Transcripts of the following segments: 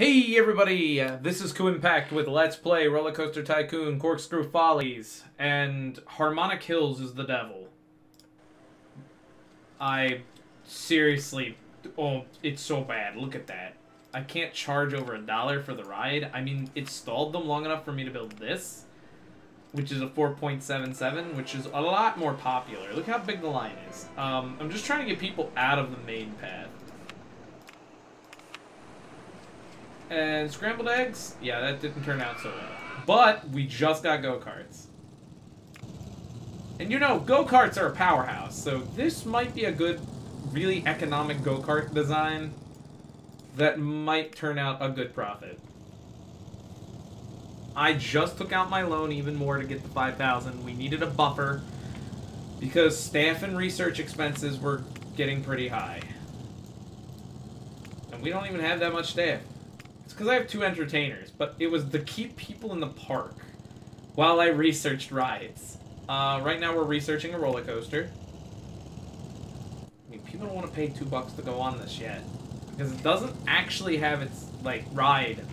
Hey everybody, this is Impact with Let's Play Roller Coaster Tycoon Corkscrew Follies, and Harmonic Hills is the devil. I seriously, oh, it's so bad. Look at that. I can't charge over a dollar for the ride. I mean, it stalled them long enough for me to build this, which is a 4.77, which is a lot more popular. Look how big the line is. Um, I'm just trying to get people out of the main path. And scrambled eggs? Yeah, that didn't turn out so well. But we just got go-karts. And you know, go-karts are a powerhouse, so this might be a good, really economic go-kart design that might turn out a good profit. I just took out my loan even more to get the 5000 We needed a buffer because staff and research expenses were getting pretty high. And we don't even have that much staff. It's because I have two entertainers, but it was to keep people in the park while I researched rides. Uh, right now we're researching a roller coaster. I mean, people don't want to pay two bucks to go on this yet. Because it doesn't actually have its, like, ride,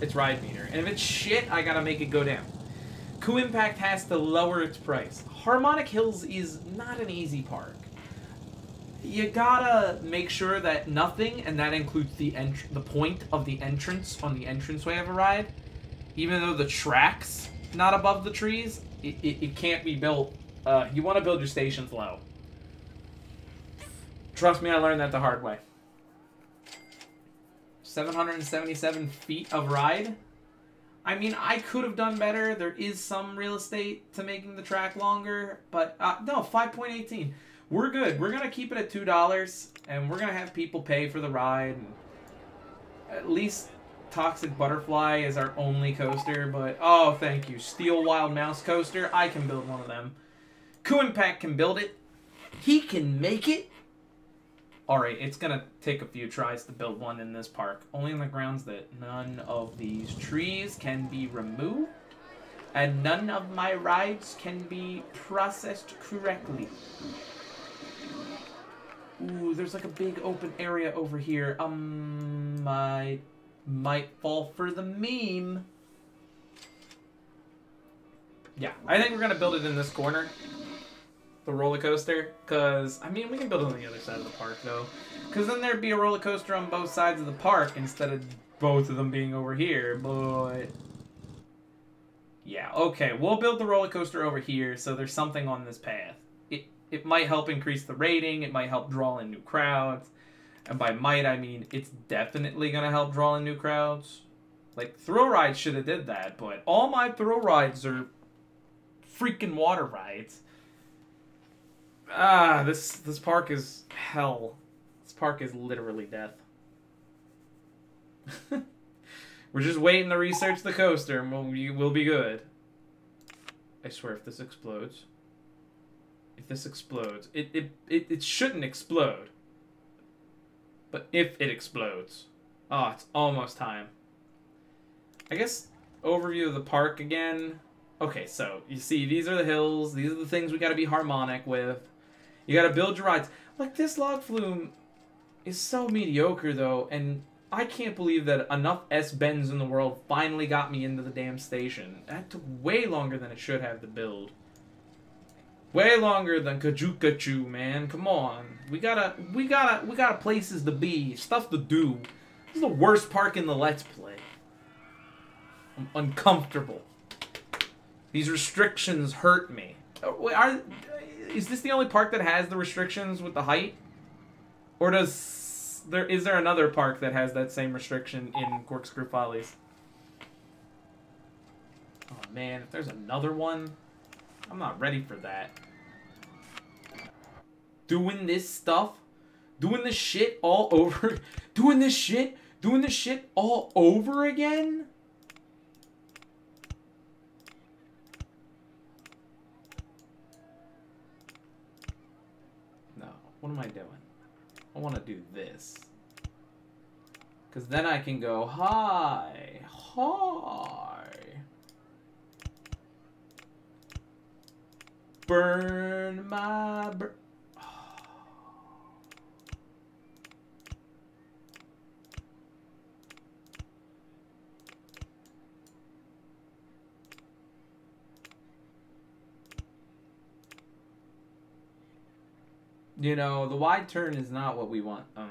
its ride meter. And if it's shit, I gotta make it go down. Kuu Impact has to lower its price. Harmonic Hills is not an easy park you gotta make sure that nothing, and that includes the the point of the entrance on the entranceway of a ride, even though the track's not above the trees, it, it, it can't be built. Uh, you want to build your stations low. Trust me, I learned that the hard way. 777 feet of ride. I mean, I could have done better. There is some real estate to making the track longer, but uh, no, 5.18 we're good. We're gonna keep it at two dollars, and we're gonna have people pay for the ride. at least Toxic Butterfly is our only coaster, but oh, thank you, Steel Wild Mouse coaster. I can build one of them. Impact can build it. He can make it. All right, it's gonna take a few tries to build one in this park, only on the grounds that none of these trees can be removed, and none of my rides can be processed correctly. Ooh, there's like a big open area over here. Um, I might fall for the meme. Yeah, I think we're gonna build it in this corner. The roller coaster, because, I mean, we can build it on the other side of the park, though. Because then there'd be a roller coaster on both sides of the park instead of both of them being over here, but... Yeah, okay, we'll build the roller coaster over here, so there's something on this path it might help increase the rating. It might help draw in new crowds. And by might, I mean it's definitely going to help draw in new crowds. Like, thrill rides should have did that, but all my thrill rides are freaking water rides. Ah, this this park is hell. This park is literally death. We're just waiting to research the coaster and we'll, we'll be good. I swear if this explodes if this explodes. It, it, it, it shouldn't explode. But if it explodes. Oh, it's almost time. I guess overview of the park again. Okay, so you see, these are the hills. These are the things we got to be harmonic with. You got to build your rides. Like, this log flume is so mediocre, though, and I can't believe that enough S-bends in the world finally got me into the damn station. That took way longer than it should have to build. Way longer than Kajukachu, man. Come on. We gotta, we gotta, we gotta places to be, stuff to do. This is the worst park in the Let's Play. I'm uncomfortable. These restrictions hurt me. Uh, wait, are, is this the only park that has the restrictions with the height? Or does there is there another park that has that same restriction in Corkscrew Follies? Oh man, if there's another one, I'm not ready for that. Doing this stuff, doing this shit all over, doing this shit, doing this shit all over again? No, what am I doing? I want to do this. Because then I can go, hi, hi. Burn my... You know, the wide turn is not what we want. Uh...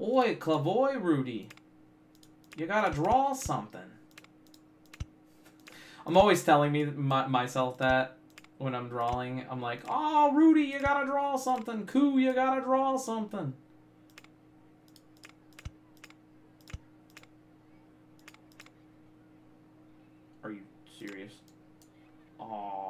Oi, Clavoy Rudy. You gotta draw something. I'm always telling me my, myself that when I'm drawing. I'm like, oh, Rudy, you gotta draw something. Kuu, you gotta draw something. Are you serious? Oh.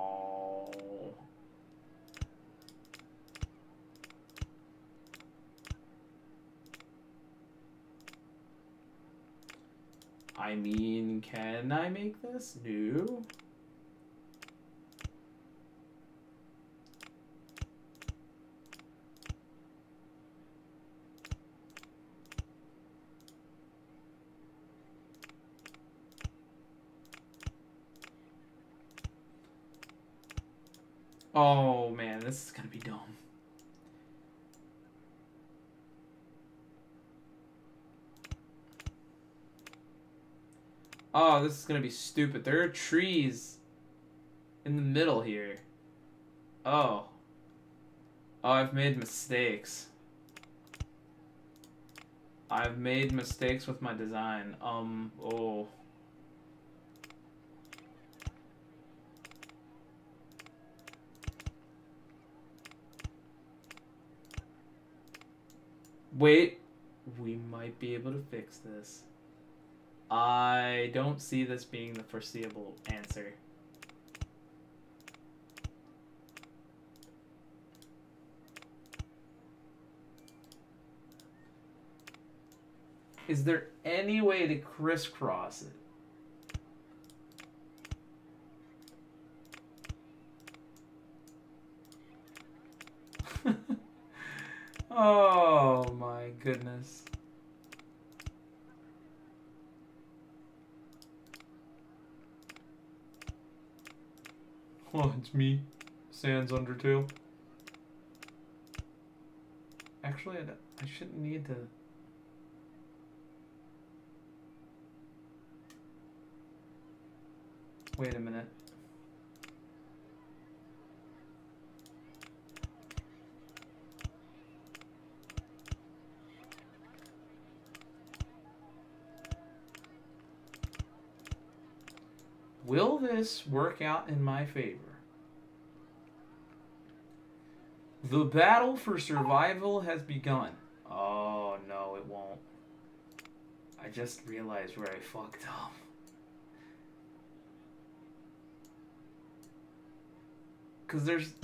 I mean, can I make this? No. Oh man, this is gonna be dumb. Oh, this is gonna be stupid. There are trees in the middle here. Oh. Oh, I've made mistakes. I've made mistakes with my design. Um, oh. Wait, we might be able to fix this. I don't see this being the foreseeable answer. Is there any way to crisscross it? Oh my goodness. Oh, it's me, Sans Undertale. Actually, I, I shouldn't need to... Wait a minute. Will this work out in my favor? The battle for survival has begun. Oh, no, it won't. I just realized where I fucked up. Because there's...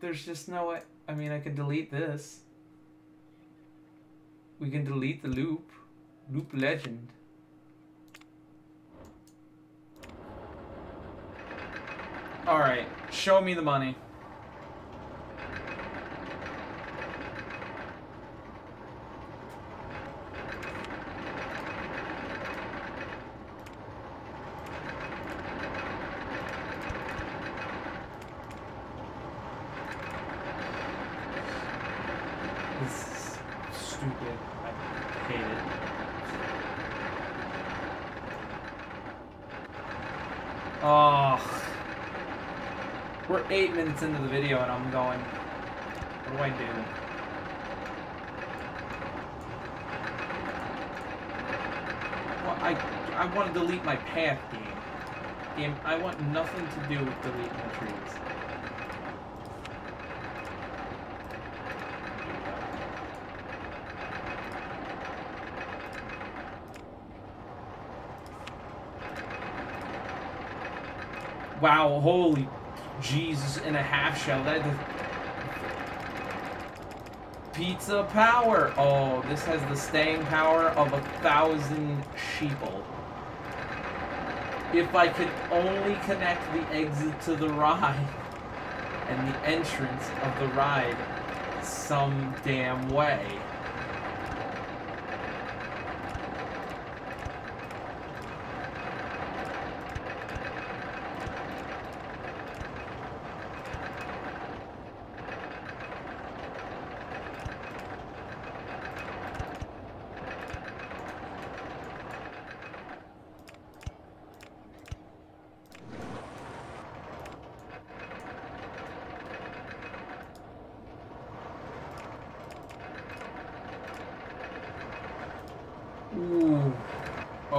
There's just no way... I mean, I could delete this. We can delete the loop. Loop legend. Alright, show me the money. Stupid. I hate it. Oh. We're eight minutes into the video and I'm going, what do I do? Well, I, I want to delete my path game. Game, I want nothing to do with deleting the trees. Wow, holy Jesus in a half shell. That Pizza power. Oh, this has the staying power of a thousand sheeple. If I could only connect the exit to the ride and the entrance of the ride some damn way.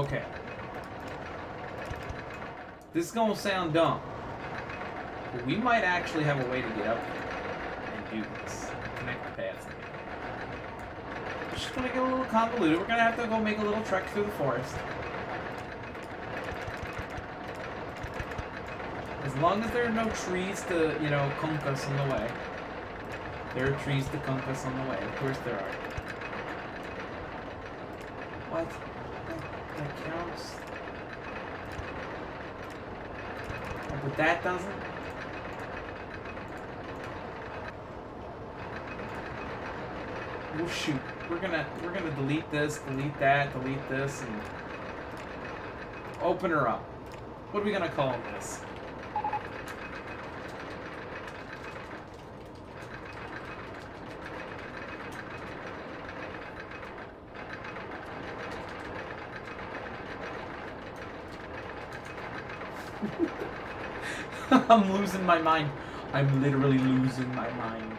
Okay. This is gonna sound dumb. But we might actually have a way to get up there and do this. Connect the paths. It's just gonna get a little convoluted. We're gonna have to go make a little trek through the forest. As long as there are no trees to, you know, conk us on the way. There are trees to conk us on the way. Of course there are. What? That, counts? Oh, but that doesn't? Well, shoot. We're gonna we're gonna delete this, delete that, delete this, and open her up. What are we gonna call this? I'm losing my mind. I'm literally losing my mind.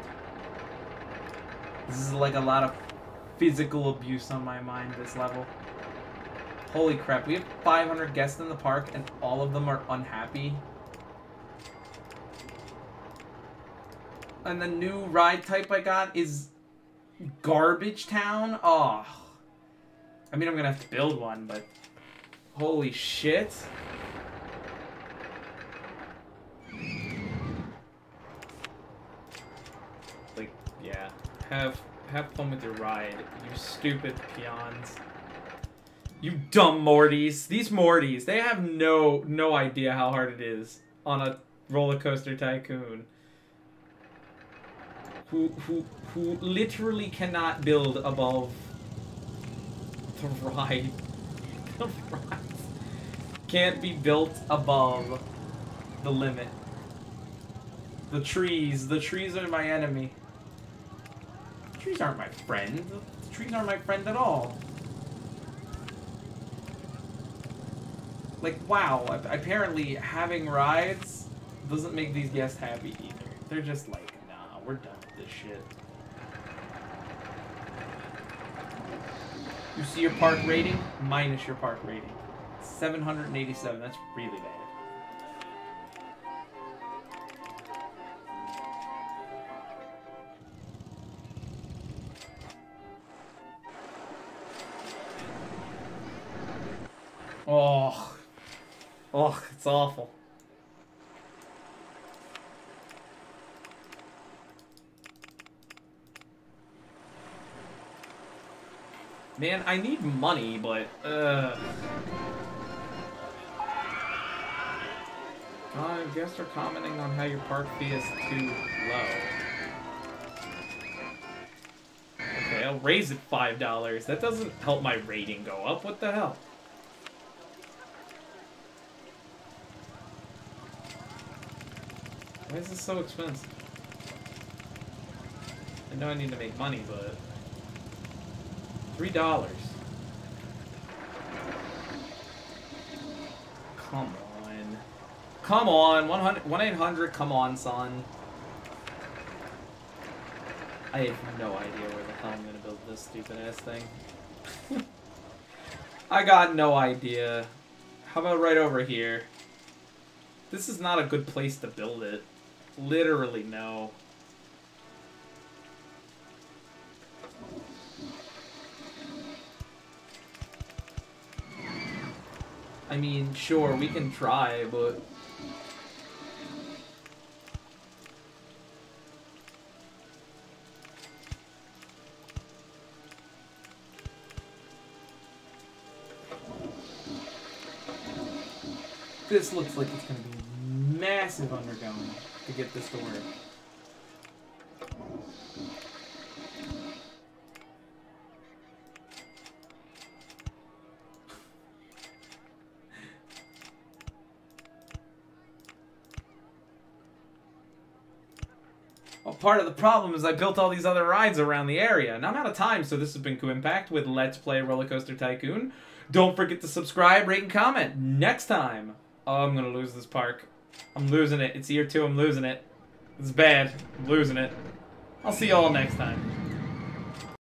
This is like a lot of physical abuse on my mind, this level. Holy crap, we have 500 guests in the park and all of them are unhappy. And the new ride type I got is Garbage Town. Oh. I mean, I'm gonna have to build one, but holy shit. Like, yeah. Have have fun with your ride, you stupid peons. You dumb Mortys. These Mortys, they have no no idea how hard it is on a roller coaster tycoon. Who who who literally cannot build above the ride. The ride can't be built above the limit. The trees, the trees are my enemy. Trees aren't my friend. The trees aren't my friend at all. Like, wow, apparently having rides doesn't make these guests happy either. They're just like, nah, we're done with this shit. You see your park rating? Minus your park rating. 787, that's really bad. Oh, it's awful. Man, I need money, but, uh... I guess they're commenting on how your park fee is too low. Okay, I'll raise it $5. That doesn't help my rating go up. What the hell? Why is this so expensive? I know I need to make money, but... Three dollars. Come on. Come on. 1-800, come on, son. I have no idea where the hell I'm gonna build this stupid ass thing. I got no idea. How about right over here? This is not a good place to build it. Literally, no. I mean, sure, we can try, but... This looks like it's going to be massive undergoing to get this to work. Well, part of the problem is I built all these other rides around the area, and I'm out of time, so this has been Impact with Let's Play Roller Coaster Tycoon. Don't forget to subscribe, rate, and comment. Next time, oh, I'm going to lose this park. I'm losing it. It's year two, I'm losing it. It's bad. I'm losing it. I'll see y'all next time.